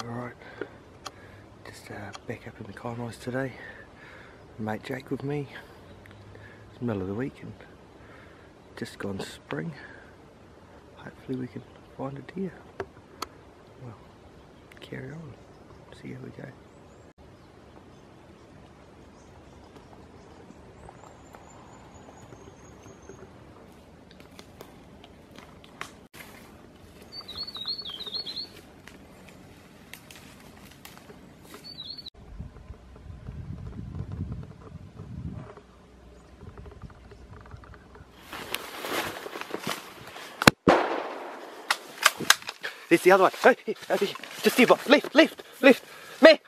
Alright, just uh, back up in the Conroys today. Mate Jake with me. It's the middle of the week and just gone spring. Hopefully we can find a deer. Well, carry on, see how we go. It's the other one. Hey, hey, hey, just here, boss. Left, left, left. Me.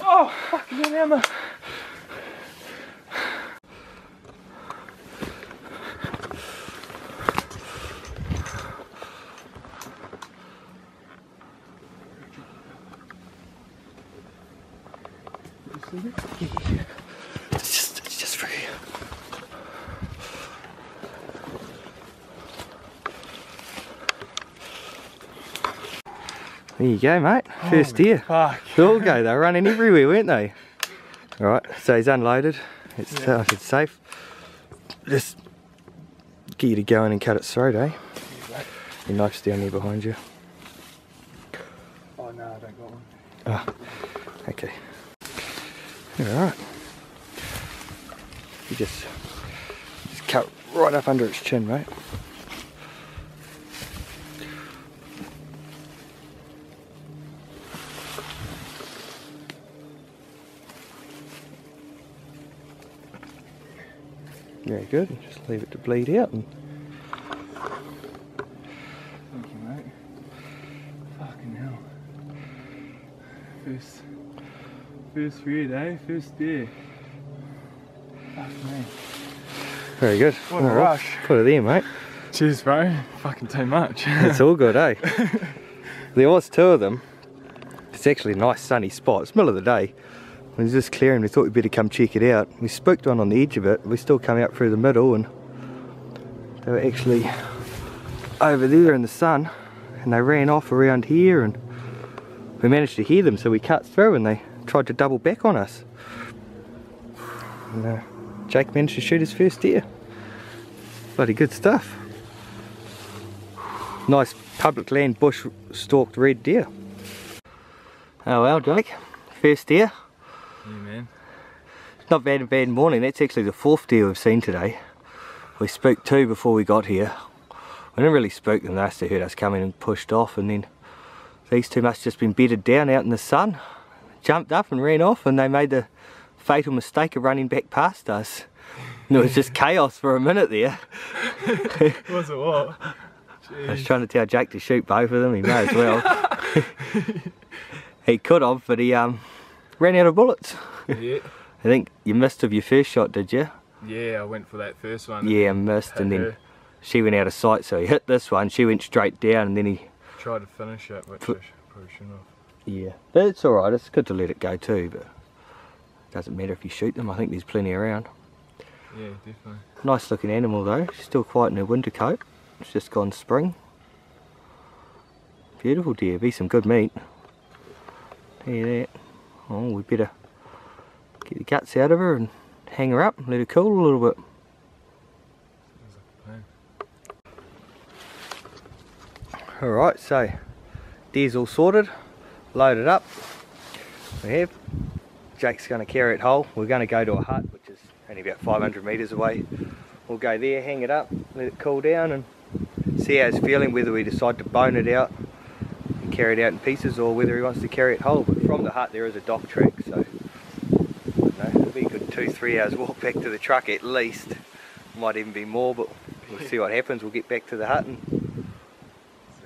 Oh, fucking hell, Emma. It's just, it's just for you. There you go, mate. First Holy deer. Fuck. They all go. They're running everywhere, weren't they? All right. So he's unloaded. It's, Yeah. uh, it's safe. Just get you to go in and cut its throat, eh? Your knife's down there behind you. Oh no, I don't got one. Ah, okay. Alright. You just, just cut right up under its chin, mate. Very good. Just leave it to bleed out and Thank you, mate. Fucking hell. First, first red, eh? First deer. Fuck me. very good. What a Alright, rush. Put it there, mate. Cheers, bro. Fucking too much. It's all good, eh? there was two of them. It's actually a nice sunny spot. It's middle of the day. We was just clearing. We thought we'd better come check it out. We spooked one on the edge of it. We still come out through the middle and they were actually over there in the sun and they ran off around here and we managed to hear them so we cut through and they tried to double back on us. And, uh, Jake managed to shoot his first deer. Bloody good stuff nice public land bush stalked red deer. Oh well Jake, first deer. Yeah, man. It's Not bad bad morning, that's actually the fourth deer we've seen today. We spooked two before we got here. We didn't really spook them, they just heard us coming and pushed off and then these two must have just been bedded down out in the sun. Jumped up and ran off and they made the fatal mistake of running back past us. And it was just chaos for a minute there. Was it what? I was trying to tell Jake to shoot both of them, he may as well. he could have, but he um, ran out of bullets. yeah. I think you missed of your first shot, did you? Yeah, I went for that first one. Yeah, I missed, and then her. she went out of sight, so he hit this one, she went straight down, and then he... Tried to finish it, which I probably shouldn't have. Yeah. But it's alright, it's good to let it go too, but it doesn't matter if you shoot them, I think there's plenty around. Yeah, definitely. Nice looking animal though, she's still quite in her winter coat. It's just gone spring. Beautiful deer, be some good meat. You that. Oh, we better get the guts out of her and hang her up and let her cool a little bit. Alright, so deer's all sorted, loaded up. We have. Jake's going to carry it whole. We're going to go to a hut, which is only about 500 metres away. We'll go there, hang it up, let it cool down, and see how it's feeling. Whether we decide to bone it out carry it out in pieces, or whether he wants to carry it whole. But from the hut, there is a DOC track, so you know, it'll be a good two, three hours walk back to the truck at least. Might even be more, but we'll see what happens. We'll get back to the hut and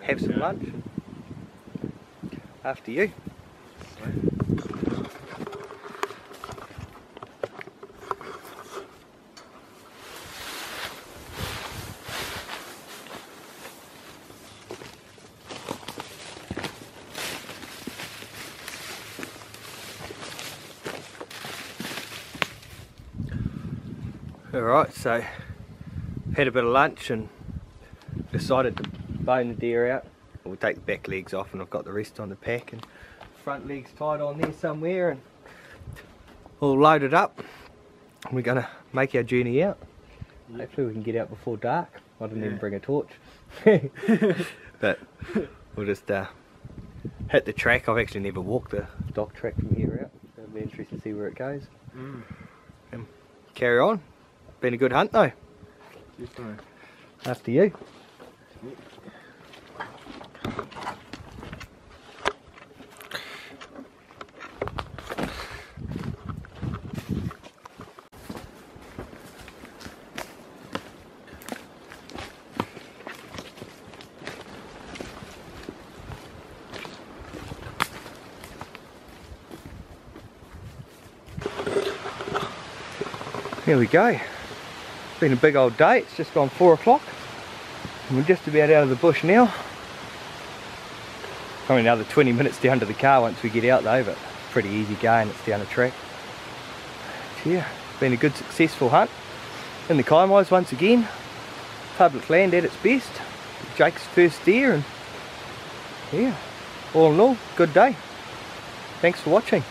have some lunch. After you. Alright, so had a bit of lunch and decided to bone the deer out. We'll take the back legs off and I've got the rest on the pack and front legs tied on there somewhere and all loaded up. We're gonna make our journey out. Yep. Hopefully we can get out before dark. I didn't even bring a torch. but we'll just uh, hit the track. I've actually never walked the DOC track from here out. So it'll be interesting to see where it goes. Mm. Carry on. Been a good hunt though. Definitely. After you. Here we go. Been a big old day. It's just gone four o'clock. We're just about out of the bush now. Probably another 20 minutes down to the car once we get out though, but pretty easy going. It's down the track. Yeah, been a good successful hunt. In the Kaimais once again. Public land at its best. Jake's first deer and yeah, all in all, good day. Thanks for watching.